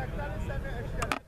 Bacakların seni eşler.